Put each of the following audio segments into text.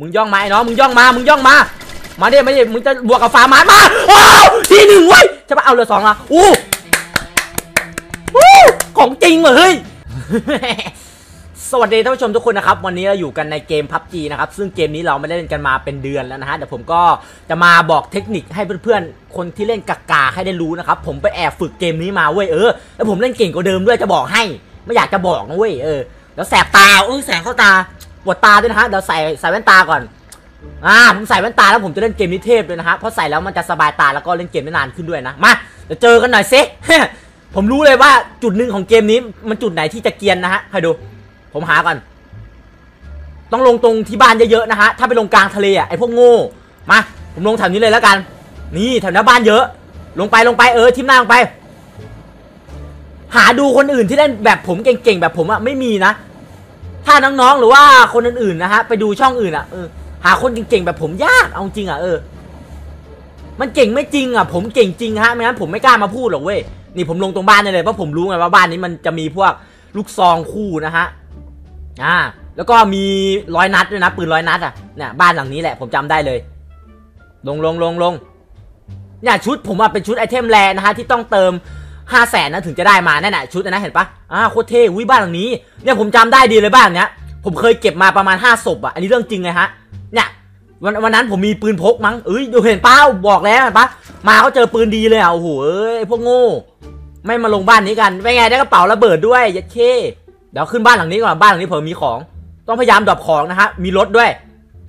มึงย่องมาไอ้น้องมึงย่องมา มึงย่องมา มาดิมาดิมึงจะบวกกับฟาร์มานมาโอ้ทีหนึ่งเว้ยใช่ปะเอาเรือสองละอู้อู้ของจริงเหรอเฮ้ยสวัสดีท่านผู้ชมทุกคนนะครับ วันนี้เราอยู่กันในเกม PUBG นะครับ ซึ่งเกมนี้เราไม่ได้เล่นกันมาเป็นเดือนแล้วนะฮะเดี๋ยวผมก็จะมาบอกเทคนิคให้เพื่อนๆ คนที่เล่นกากาให้ได้รู้นะครับ ผมไปแอบฝึกเกมนี้มาเว้ยเออแล้วผมเล่นเก่งกว่าเดิมด้วยจะบอกให้ ไม่อยากจะบอกนะเว้ยเออแล้วแสบตาเออแสงเข้าตา ปวดตาด้วยนะฮะเดี๋ยวใส่ใส่แว่นตาก่อนอ่าผมใส่แว่นตาแล้วผมจะเล่นเกมนิเทพด้วยนะฮะเพราะใส่แล้วมันจะสบายตาแล้วก็เล่นเกมได้นานขึ้นด้วยนะมาเดี๋ยวเจอกันหน่อยซิผมรู้เลยว่าจุดหนึ่งของเกมนี้มันจุดไหนที่จะเกียนนะฮะใครดู ผมหาก่อน ต้องลงตรงที่บ้านเยอะๆนะฮะถ้าไปลงกลางทะเลอะไอพวกโง่มาผมลงแถวนี้เลยแล้วกัน นี่แถวหน้าบ้านเยอะ ลงไปลงไปเออทิมหน้าลงไป หาดูคนอื่นที่เล่นแบบผมเก่งๆแบบผมอะไม่มีนะ ถ้าน้องๆหรือว่าคนอื่นๆนะฮะไปดูช่องอื่นอะเออหาคนเก่งๆแบบผมยากเอาจริงอะเออ มันเก่งไม่จริงอะผมเก่งจริงฮะไม่งั้นผมไม่กล้ามาพูดหรอกเว้ยนี่ผมลงตรงบ้านได้เลยเพราะผมรู้ไงว่าบ้านนี้มันจะมีพวกลูกซองคู่นะฮะอ่าแล้วก็มีร้อยนัดด้วยนะปืนร้อยนัดอะเนี่ยบ้านหลังนี้แหละผมจำได้เลย ลงลงลงลงเนี่ยชุดผมอะเป็นชุดไอเทม rare นะฮะที่ต้องเติม ห้าแสนนะถึงจะได้มานั่นแหละชุดนะเห็นปะอ่าโคตรเท่วิบ้านหลังนี้เนี่ยผมจำได้ดีเลยบ้านเนี้ยผมเคยเก็บมาประมาณห้าศพอะอันนี้เรื่องจริงเลยฮะเนี่ยวันวันนั้นผมมีปืนพกมั้งเอ้ยดูเห็นเป้าบอกแล้วเห็นปะมาเขาเจอปืนดีเลยอะโอ้โหเอ้ยพวกโง่ไม่มาลงบ้านนี้กันเป็นไงได้กระเป๋าระเบิดด้วยโอเคเดี๋ยวขึ้นบ้านหลังนี้ก่อนบ้านหลังนี้เผื่อมีของ ต้องพยายาม drop ของนะฮะมีรถด้วย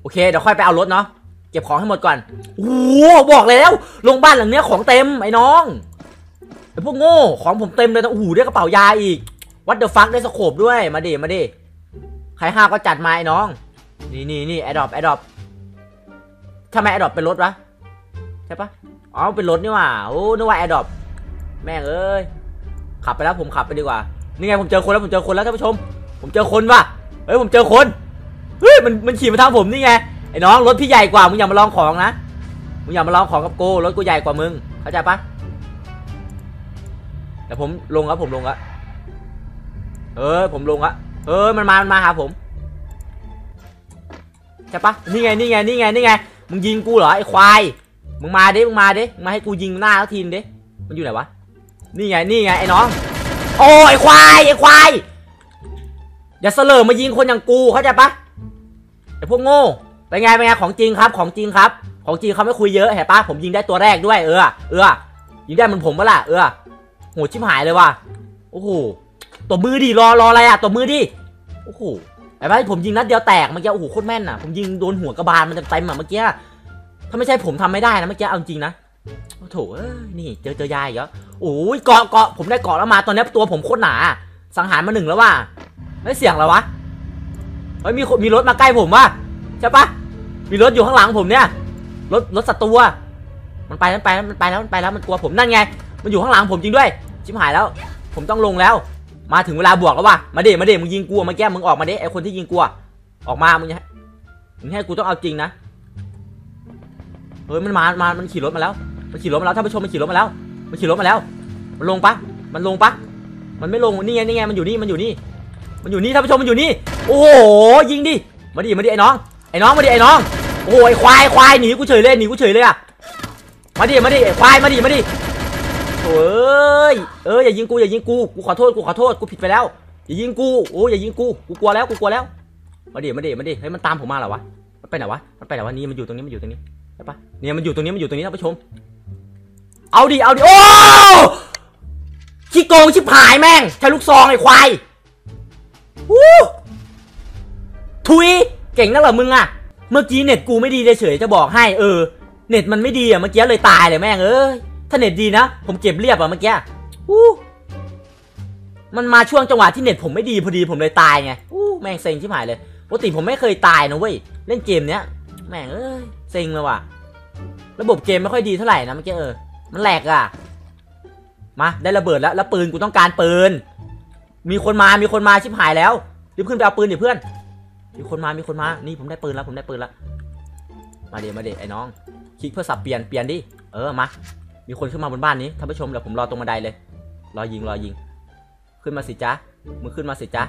โอเคเดี๋ยวค่อยไปเอารถเนาะเก็บของให้หมดก่อนโอ้โหบอกแล้วลงบ้านหลังเนี้ยของเต็มไอ้น้อง ไอพวกโง่ของผมเต็มเลยนะโอ้โหได้กระเป๋ายาอีก what the fuck ได้ scope ด้วยมาดิมาดิใครกล้าก็จัดมาไอ้น้อง นี่นี่นี่ airdrop airdrop ทำไม airdrop เป็นรถวะใช่ปะอ๋อเป็นรถนี่หว่าโอ้นึกว่า airdrop แม่งเอ้ยขับไปแล้วผมขับไปดีกว่านี่ไงผมเจอคนแล้วผมเจอคนแล้วท่านผู้ชม ผมเจอคนว่ะเฮ้ยผมเจอคนเฮ้ยมันมันขี่มาทางผมนี่ไงไอ้น้องรถพี่ใหญ่กว่ามึงอย่ามาลองของนะมึงอย่ามาลองของกับกูรถกูใหญ่กว่ามึงเข้าใจปะ เดี๋ยวผมลงแล้วผมลงล้วเออผมลงล้วเออมันมา มันมาหาผมใช่ปะนี่ไงนี่ไงนี่ไงนี่ไงมึงยิงกูเหรอไอ้ควายมึงมาดิมึงมาดิมาให้กูยิงหน้าแล้วทีนดิมันอยู่ไหนวะนี่ไงนี่ไงไอ้น้องโอ้ยไอ้ควายไอ้ควายอย่าเสลอมายิงคนอย่างกูเข้าใจปะไอ้พวกโง่เป็นไงเป็นไงของจริงครับของจริงครับ ของจริงเขาไม่คุยเยอะเห็นปะผมยิงได้ตัวแรกด้วยเออเออยิงได้มือนผมปะล่ะเออ โหชิบหายเลยว่ะโอ้โหตัวมือดิรอรออะไรอะตัวมือดิโอ้โหไอ้บ้าผมยิงนัดเดียวแตกเมื่อกี้โอ้โหโคตรแม่นอะผมยิงโดนหัวกระบาลมันเต็มๆอะเมื่อกี้ถ้าไม่ใช่ผมทำไม่ได้นะเมื่อกี้เอาจริงนะโอ้โถนี่เจอเจอยาอีกแล้วโอ้ยเกาะเกาะผมได้เกาะแล้วมาตอนนี้ตัวผมโคตรหนา สังหารมาหนึ่งแล้วว่ะไม่เสียงแล้ววะเฮ้ยมีมีรถมาใกล้ผมว่ะใช่ปะมีรถอยู่ข้างหลังผมเนี่ยรถรถศัตรูมันไปมันไปแล้วมันไปแล้วมันไปแล้วมันกลัวผมนั่นไง มันอยู่ข้างหลังผมจริงด้วย ชิบหายแล้ว ผมต้องลงแล้ว มาถึงเวลาบวกแล้วว่ะ มาเดมาเดมึงยิงกูมาแก้มึงออกมาเดไอคนที่ยิงกูอะออกมา มึงให้มึงให้กูต้องเอาจริงนะ เฮ้ยมันมา มา มันขี่รถมาแล้ว มันขี่รถมาแล้วท่านผู้ชมมันขี่รถมาแล้ว มันขี่รถมาแล้ว มันลงปะมันลงปะมันไม่ลง นี่ไง นี่ไง มันอยู่นี่ มันอยู่นี่ มันอยู่นี่ท่านผู้ชมมันอยู่นี่ โอ้โห ยิงดิ มาดิ มาดิไอ้น้อง ไอ้น้อง มาดิไอ้น้อง โอ้ยควาย ควาย หนีกูเฉยเลย หนีกูเฉยเลยอะมาดิ มาดิ ควาย มาดิ มาดิ โอ้ยเอออย่ายิงกูอย่ายิงกูกูขอโทษกูขอโทษกูผิดไปแล้วอย่ายิงกูโอ้ยอย่ายิงกูกูกลัวแล้วกูกลัวแล้วมาดิมาดิมาดิเฮ้ยมันตามผมมาเหรอวะมันไปไหนวะมันไปไหนวะนี่มันอยู่ตรงนี้มันอยู่ตรงนี้ใช่ปะเนี่ยมันอยู่ตรงนี้มันอยู่ตรงนี้ท่านผู้ชม เอาดิเอาดิโอ้ขี้โกงชิบหายแม่งใช้ลูกซองไอ้ควายวู้ทุยเก่งนักเหรอมึงอะเมื่อกี้เน็ตกูไม่ดีเฉยจะบอกให้เออ เน็ตมันไม่ดีอะเมื่อกี้เลยตายเลยแม่งเอ้ย ถ้าเน็ตดีนะ ผมเก็บเรียบอะเมื่อกี้วู้มันมาช่วงจังหวะที่เน็ตผมไม่ดีพอดีผมเลยตายไงวู้แม่งเซ็งชิบหายเลยปกติผมไม่เคยตายนะเว้ยเล่นเกมเนี้ยแม่งเอ้ยเซ็งเลยว่ะ ระบบเกมไม่ค่อยดีเท่าไหร่นะเมื่อกี้เออมันแหลกอะมาได้ระเบิดแล้วแล้วปืนกูต้องการปืน มีคนมามีคนมาชิบหายแล้วรีบขึ้นไปเอาปืนดิเพื่อน มีคนมามีคนมานี่ผมได้ปืนแล้วผมได้ปืนแล้วมาเดี๋ยวมาเดี๋ยวไอ้น้องคลิกเพื่อสับเปลี่ยนเปลี่ยนดิเออมา มีคนขึ้นมาบนบ้านนี้ท่านผู้ชมเดี๋ยวผมรอตรงบันไดเลย รอยิงรอยิง ขึ้นมาสิจ๊ะมึงขึ้นมาสิจ๊ะ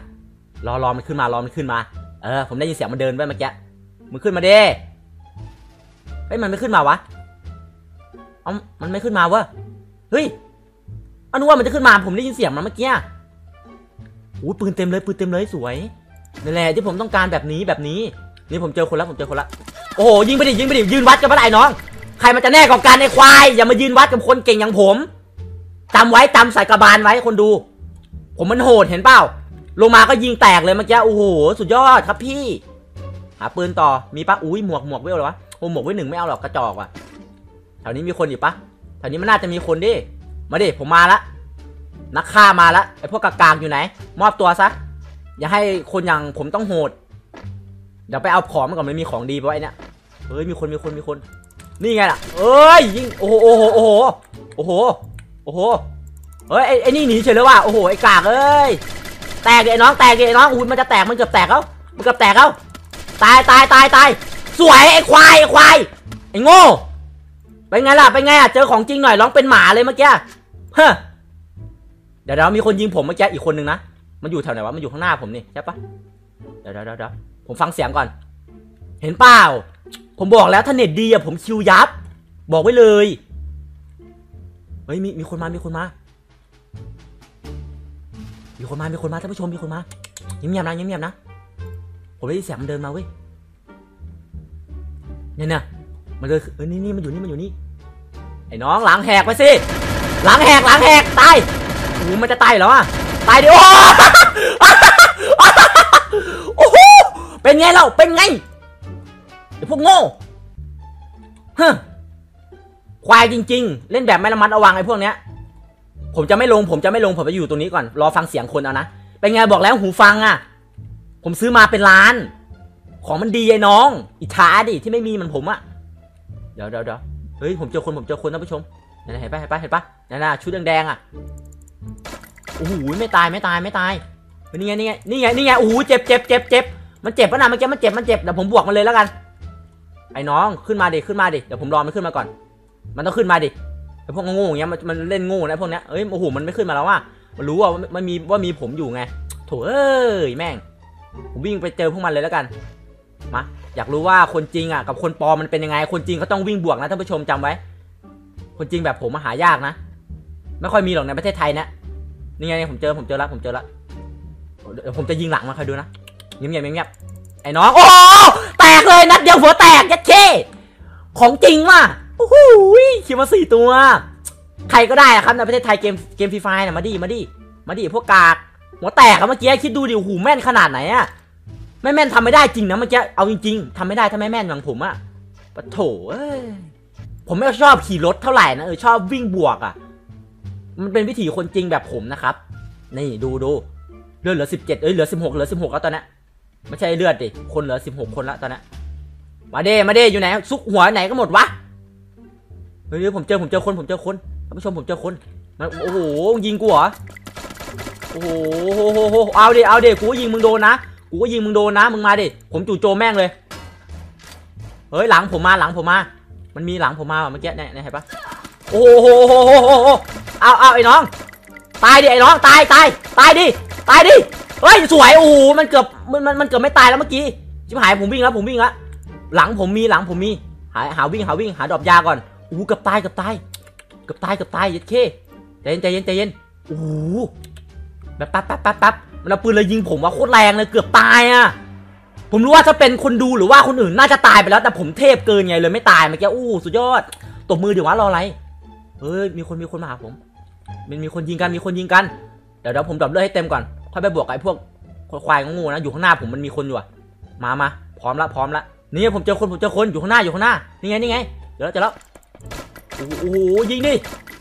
รอรอมันขึ้นมารอมันขึ้นมา เออผมได้ยินเสียงมันเดินไปเมื่อกี้มึงขึ้นมาเด้เฮ้ยมันไม่ขึ้นมาวะเอามันไม่ขึ้นมาวะเฮ้ยอันว่ามันจะขึ้นมาผมได้ยินเสียงมันเมื่อกี้อู้ปืนเต็มเลยปืนเต็มเลยสวยนั่นแหละที่ผมต้องการแบบนี้แบบนี้ นี่ผมเจอคนละผมเจอคนละโอ้โหยิงไปดิยิงไปดิยืนวัดกันไม่ได้น้อง ใครมันจะแน่กว่ากันไอ้ควาย อย่ามายืนวัดกับคนเก่งอย่างผมจำไว้จำใส่กระบาลไว้คนดู ผมมันโหดเห็นเปล่าลงมาก็ยิงแตกเลยเมื่อกี้โอ้โหสุดยอดครับพี่ หาปืนต่อมีปะอุ้ยหมวกหมวกเวลเหรอวะโอ้หมวกเวลหนึ่งไม่เอาหรอกกระจอกว่ะแถวนี้มีคนอยู่ปะแถวนี้มันน่าจะมีคนดิมาดิผมมาละนักฆ่ามาละไอพวกกากางอยู่ไหน มอบตัวซะอย่าให้คนอย่างผมต้องโหดเดี๋ยวไปเอาของมันก่อนมันมีของดีปะวะไอเนี่ยเฮ้ยมีคนมีคนมีคน นี่ไงล่ะเอ้ยยิงโอ้โหโอ้โหโอ้โหโอ้โหโอ้โหเฮ้ยไอ้นี่หนีเฉยเลยว่ะโอ้โหไอ้กากเอ้ยแตกดิไอ้น้องแตกดิไอ้น้องอุ้ยมันจะแตกมันเกือบแตกแล้วมันเกือบแตกแล้วตายตายตายตายสวยไอ้ควายไอ้ควายไอ้โง่เป็นไงล่ะเป็นไงอะเจอของจริงหน่อยร้องเป็นหมาเลยเมื่อกี้เฮ้อเดี๋ยวเดี๋ยวมีคนยิงผมเมื่อกี้อีกคนนึงนะมันอยู่แถวไหนวะมันอยู่ข้างหน้าผมนี่ใช่ปะเดี๋ยวเดี๋ยวเดี๋ยวผมฟังเสียงก่อน เห็นเปล่า ผมบอกแล้วถ้าเน็ตดีอะผมคิวยับ บอกไว้เลย เฮ้ยมีมีคนมา มีคนมา มีคนมา มีคนมาท่านผู้ชม มีคนมาเงียบๆนะเงียบๆนะ ผมได้ยินเสียงมันเดินมาเว้ย เนี่ยเนี่ยมันเดินเออนี่นี่มันอยู่นี่ มันอยู่นี่ ไอ้น้องหลังแหกไปสิ หลังแหกหลังแหกตายโอ้มันจะตายเหรอวะตายดิโอ้โอ้โหเป็นไงเรา เป็นไง ไอ้พวกโง่ฮะควายจริง ๆ เล่นแบบไม่ระมัดระวังไอ้พวกเนี้ย ผมจะไม่ลง ผมจะไม่ลง ผมจะอยู่ตรงนี้ก่อน รอฟังเสียงคนเอานะ เป็นไงบอกแล้วหูฟังอะ ผมซื้อมาเป็นล้าน ของมันดีไอ้น้อง อิจฉาดิที่ไม่มีมันผมอะ เดี๋ยวเดี๋ยวเดี๋ยวเฮ้ยผมเจอคนผมเจอคนท่านผู้ชมเห็นปะเห็นปะเห็นปะนั่นน่ะชุดแดงๆอะ โอ้โหไม่ตายไม่ตายไม่ตายเฮ้ยนี่ไงนี่ไงนี่ไงนี่ไงโอ้โหเจ็บเจ็บเจ็บเจ็บมันเจ็บปะนะเมื่อกี้มันเจ็บมันเจ็บเดี๋ยวผมบวกมันเลยแล้วกัน ไอ้น้องขึ้นมาดิขึ้นมาดิเดี๋ยวผมรอมันขึ้นมาก่อน มันต้องขึ้นมาดิไอ้พวกง่ๆอย่างเงี้ยมันมันเล่นง่นะพวกเนี้ยเอ้ยโอ้โหมันไม่ขึ้นมาแล้วว่ะมันรู้ว่ามันมีว่ามีผมอยู่ไงโถเอ้ยแม่ง ผมวิ่งไปเจอพวกมันเลยแล้วกันมาอยากรู้ว่าคนจริงอะกับคนปลอมมันเป็นยังไง คนจริงเขาต้องวิ่งบวกนะท่านผู้ชมจำไว้ คนจริงแบบผมมาหายากนะ ไม่ค่อยมีหรอกในประเทศไทยนะนี่ไงผมเจอผมเจอแล้วผมเจอแล้วเดี๋ยวผมจะยิงหลังมันใครดูนะเงียบเงียบเงียบ ไอ้น้อง โอ้โหแตกเลยนัดเดียวหัวแตกยัดเข้ของจริงว่ะโอ้โหkill มาสี่ตัว ใครก็ได้อะครับในประเทศไทยเกมเกม Free Fire น่ะมาดิมาดิมาดิพวกกากหัวแตกอะเมื่อกี้คิดดูดิกูแม่นขนาดไหนอะไม่แม่นทำไม่ได้จริงนะเมื่อกี้เอาจริงๆทำไม่ได้ถ้าไม่แม่นอย่างผมอะปะโถผมไม่ชอบขี่รถเท่าไหร่นะเออชอบวิ่งบวกอะมันเป็นวิถีคนจริงแบบผมนะครับ นี่ดูดูเลือดเหลือสิบเจ็ดเอ้ยเหลือสิบหกเหลือสิบหกแล้วตอนนี้ ไม่ใช่เลือดดิ คนเหลือสิบหกคนละตอนนี้มาเด้มาเด้อยู่ไหน ซุกหัวไหนก็หมดวะ เฮ้ยผมเจอผมเจอคนผมเจอคนท่านผู้ชมผมเจอคนมันโอ้โหยิงกูเหรอ โอ้โหเอาเดิเอาเดิกูก็ยิงมึงโดนนะ กูก็ยิงมึงโดนนะ มึงมาดิ ผมจู่โจมแม่งเลย เฮ้ยหลังผมมาหลังผมมา มันมีหลังผมมาเมื่อกี้เนี่ยเห็นปะโอ้โหเอาเอาไอ้น้อง ตายดิไอ้น้องตายตายตายดิตายดิ เฮ้ยสวยโอ้โหมันเกือบมันมันมันเกือบไม่ตายแล้วเมื่อกี้ชิบหายผมวิ่งแล้วผมวิ่งแล้วหลังผมมีหลังผมมีหาหาวิ่งหาวิ่งหาดอกยาก่อนโอ้โหเกือบตายเกือบตายเกือบตายเกือบตายยัดเข้ใจเย็นใจเย็นใจเย็นโอ้โหแบบปั๊บปั๊บปั๊บปั๊บมันเอาปืนเลยยิงผมว่าโคตรแรงเลยเกือบตายอะผมรู้ว่าถ้าเป็นคนดูหรือว่าคนอื่นน่าจะตายไปแล้ว แต่ผมเทพเกินไงเลยไม่ตายเมื่อกี้อู้สุดยอดตบมือเดี๋ยววะรออะไรเฮ้ยมีคนมีคนมาหาผมมันมีคนยิงกันมีคนยิงกันเดี๋ยวเดี๋ยวผมดับเลือดให้เต็มก่อน ค่อยไปบวกไอ้พวกควายงูนะอยู่ข้างหน้าผมมันมีคนอยู่อะมามาพร้อมละพร้อมละนี่ผมเจอคนผมเจอคนอยู่ข้างหน้าอยู่ข้างหน้านี่ไงนี่ไงเดี๋ยวเจอแล้วโอ้โหยิงดิ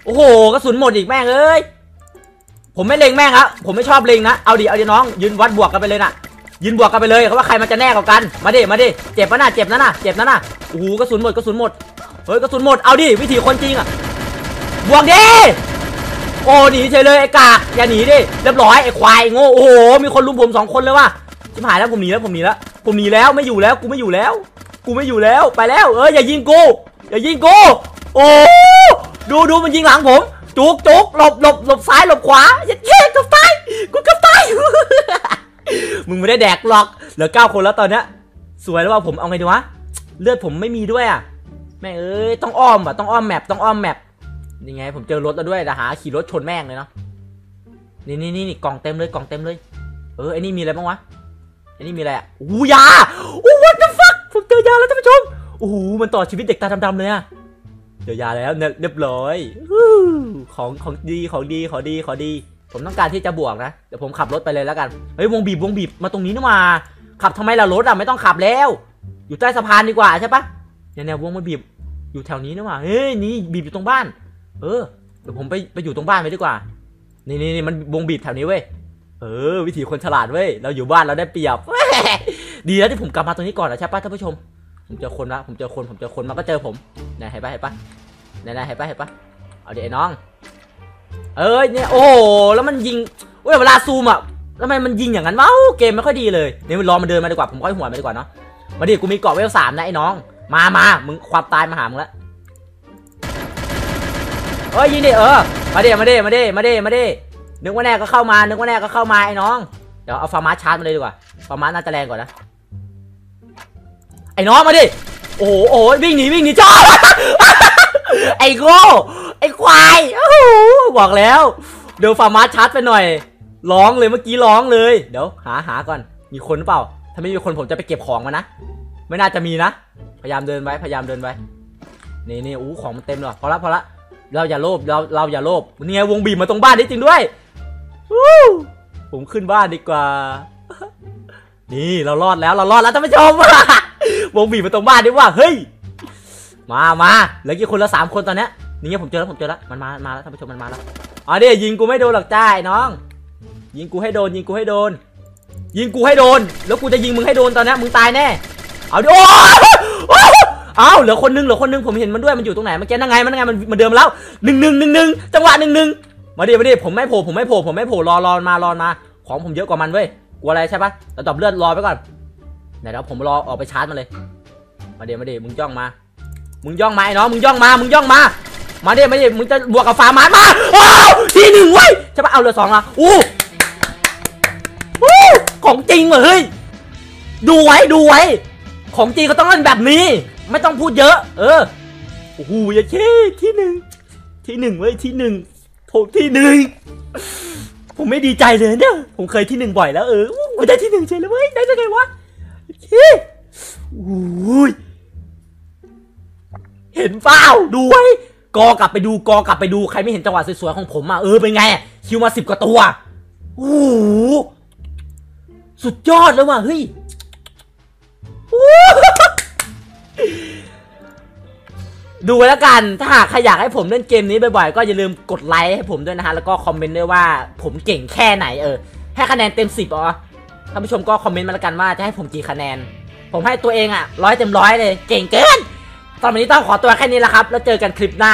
โอ้โหกระสุนหมดอีกแม่งเอ้ยผมไม่เล็งแม่งครับผมไม่ชอบเล็งนะเอาดิเอาดิน้องยืนวัดบวกกันไปเลยน่ะยืนบวกกันไปเลยเขาว่าใครมันจะแน่กว่ากันมาดิมาดิเจ็บปะน่ะเจ็บนะน่ะเจ็บนะน่ะโอ้โหกระสุนหมดกระสุนหมดเฮ้ยกระสุนหมดเอาดิวิธีคนจริงอะบวกดิ โอ้หนีเฉยเลยไอ้กากอย่าหนีดิเรียบร้อยไอ้ควายโง่โอ้โหมีคนลุมผมสองคนเลยว่ะชิบหายแล้วผมหนีแล้วผมหนีแล้วผมหนีแล้วไม่อยู่แล้วกูไม่อยู่แล้ว กูไม่อยู่แล้วไปแล้ว เอออย่ายิงกูอย่ายิงกูโอ้ดูดูมันยิงหลังผมจุกจุกหลบหลบหลบซ้ายหลบขวาอย่าเย้กับตายกูกับตายมึงไม่ได้แดกหรอกเหลือเก้าคนแล้วตอนเนี้ยสวยแล้วว่าผมเอาไงดีวะเลือดผมไม่มีด้วยอะแม่เอ้ยต้องอ้อมอะต้องอ้อมแมปต้องอ้อมแมป ยังไง ผมเจอรถแล้วด้วยแต่หาขี่รถชนแม่งเลยเนาะนี่นี่นี่นี่กล่องเต็มเลยกล่องเต็มเลย เออไอ้นี่มีอะไรบ้างวะไอ้นี่มีอะไรอะอู้ยาโอ้ what the fuck ผมเจอยาแล้วท่านผู้ชมโอ้โหมันต่อชีวิตเด็กตาดำๆเลยอะเจอยาแล้วเนี่ยเรียบร้อยของของดีของดีของดีของดี ผมต้องการที่จะบวกนะเดี๋ยวผมขับรถไปเลยแล้วกันเฮ้ยวงบีบวงบีบมาตรงนี้นี่มา ขับทำไมล่ะรถอะไม่ต้องขับแล้ว อยู่ใต้สะพานดีกว่าใช่ปะเนี่ยเนี่ยวงมันบีบอยู่แถวนี้นี่มาเฮ้ยนี่บีบอยู่ตรงบ้าน เออเดี๋ยวผมไปไปอยู่ตรงบ้านไปดีกว่า นี่นี่นี่มันวงบีบแถวนี้เว้ย เออ วิธีคนฉลาดเว้ย เราอยู่บ้านเราได้เปรียบ ดีแล้วที่ผมกลับมาตรงนี้ก่อนนะใช่ป่ะท่านผู้ชม ผมเจอคนละผมเจอคน ผมเจอคนมันก็เจอผมไหนเห็นปะเห็นปะไหนไหนเห็นปะเห็นปะเอาดิไอ้น้อง เอ้ยเนี่ยโอ้แล้วมันยิงเว้ยเวลาซูมอะทำไมมันยิงอย่างนั้นวะเกมไม่ค่อยดีเลยเดี๋ยวรอมันเดินมาดีกว่าผมค่อยหัวมาดีกว่าเนาะ มาดิกูมีเกราะเวลสามนะไอ้น้อง มามามึงความตายมาหามึงละ เอ้ยยิงดิเออมาดิมาดิมาดิมาดิมาดินึกว่าแน่ก็เข้ามานึกว่าแน่ก็เข้ามาไอ้น้องเดี๋ยวเอา FAMAS ชาร์จมาเลยดีกว่า FAMAS น่าจะแรงกว่านะไอ้น้องมาดิโอ้โหโอ้โหวิ่งหนีวิ่งหนีจ้าไอ้โง่ไอ้ควายโอ้โหบอกแล้วเดี๋ยวฟาร์มาชาร์จไปหน่อยร้องเลยเมื่อกี้ร้องเลย เดี๋ยวหาหาก่อน มีคนหรือเปล่า ถ้าไม่มีคนผมจะไปเก็บของมานะ ไม่น่าจะมีนะ พยายามเดินไว้ พยายามเดินไว้ นี่นี่อู้ของมันเต็มเลยพอละพอละ เราอย่าโลภเราเราอย่าโลภนี่ไงวงบีบมาตรงบ้านนี่จริงด้วยวู้ผมขึ้นบ้านดีกว่า นี่เรารอดแล้วเรารอดแล้วท่านผู้ชมวงบีบมาตรงบ้านดีกว่าเฮ้ยมามาเหลือกี่คนละสามคนตอนเนี้ยนี่ไงผมเจอแล้วผมเจอแล้วมันมามาแล้วท่านผู้ชมมันมาแล้วอ๋อเดี๋ยวยิงกูไม่โดนหรอกจ้าไอ้น้อง ยิงกูให้โดน ยิงกูให้โดน ยิงกูให้โดน แล้วกูจะยิงมึงให้โดนตอนนี้มึงตายแน่เอาดิโอ้โอ้เอาเหลือคนนึงเหลือคนนึงผมเห็นมันด้วยมันอยู่ตรงไหนเมื่อกี้นั่งไงมันนั่งไงมันมันเดิมแล้วหนึ่งหนึ่งหนึ่งหนึ่งจังหวะหนึ่งหนึ่งมาดิมาดิผมไม่โผล่ผมไม่โผล่ผมไม่โผล่รอรอมารอมา ของผมเยอะกว่ามันเว้ยกลัวอะไรใช่ปะเราตอบเลือดรอไปก่อนเดี๋ยวผมรอออกไปชาร์จมันเลย มาดิมาดิมึงย่องมา มึงย่องมาไอ้น้องมึงย่องมามึงย่องมา มาดิมาดิมึงจะบวกกับฟาร์มานมาโอ้าวทีหนึ่งเว้ยใช่ปะเอาเรือสองละอู้อู้ของจริงเหรอเฮ้ยดูไว้ดูไว้ ของจริงเขาต้องเล่นแบบนี้ ไม่ต้องพูดเยอะ เออโอ้โหอย่าเช่ที่หนึ่งที่หนึ่งเว้ยที่หนึ่งผมที่หนึ่งผมไม่ดีใจเลยเนี่ยผมเคยที่หนึ่งบ่อยแล้วเอออู้หูได้ที่หนึ่งเฉยเลยเว้ยได้ยังไงวะเฮ้ยโอ้ยเห็นเปล่าดูไว้กอกลับไปดูกอกลับไปดูใครไม่เห็นจังหวะสวยๆของผมอะเออเป็นไงคิวมาสิบกว่าตัวโอ้โหสุดยอดเลยว่ะเฮ้ย ดูไว้แล้วกัน ถ้าหากใครอยากให้ผมเล่นเกมนี้บ่อยๆ ก็อย่าลืมกดไลค์ให้ผมด้วยนะฮะ แล้วก็คอมเมนต์ด้วยว่าผมเก่งแค่ไหนเออ ให้คะแนนเต็มสิบอ๋อท่านผู้ชมก็คอมเมนต์มาแล้วกันว่าจะให้ผมกี่คะแนน ผมให้ตัวเองอะร้อยเต็มร้อยเลย เก่งเกิน ตอนนี้ต้องขอตัวแค่นี้แหละครับ แล้วเจอกันคลิปหน้า